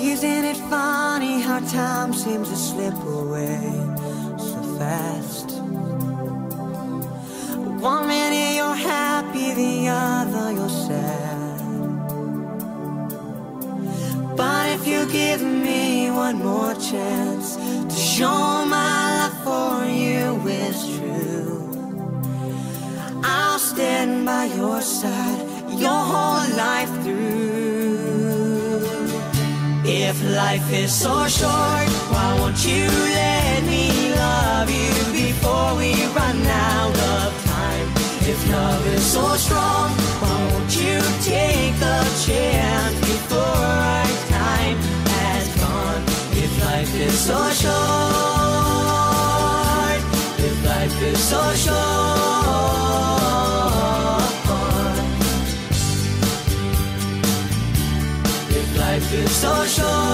Isn't it funny how time seems to slip away so fast? One minute you're happy, the other you're sad. But if you give me one more chance to show my love for you is true, I'll stand by your side your whole life If life is so short, why won't you let me love you before we run out of time? If love is so strong, why won't you take the chance before our time has gone? If life is so short, if life is so short, life is so short.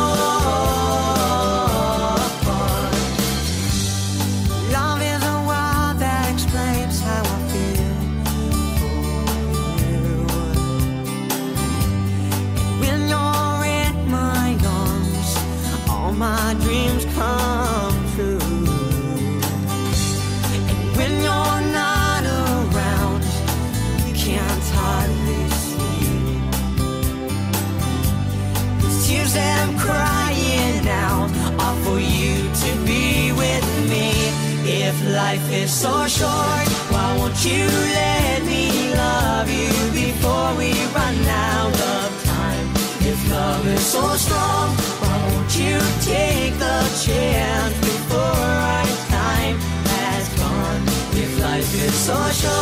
Life is so short, why won't you let me love you before we run out of time? If love is so strong, why won't you take the chance before our time has gone? If life is so short,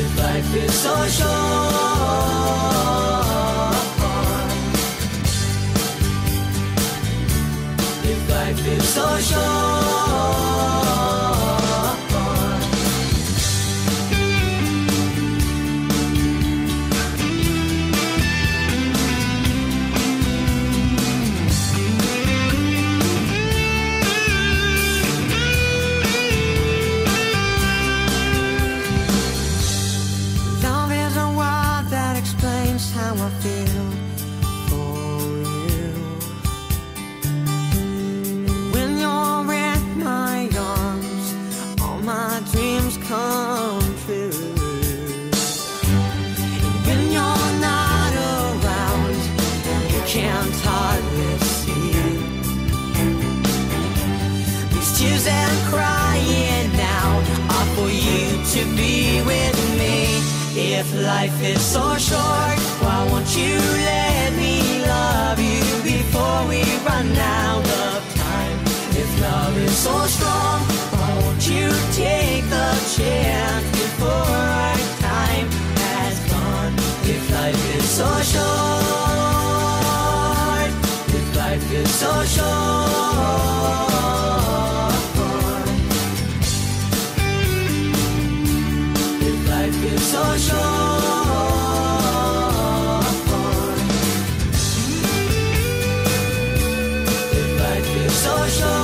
if life is so short. If life is so short. Feel for you. When you're in my arms, all my dreams come true. And when you're not around, you can't hardly see. These tears that I'm If life is so short, why won't you let me love you before we run out of time? If love is so strong, so sure.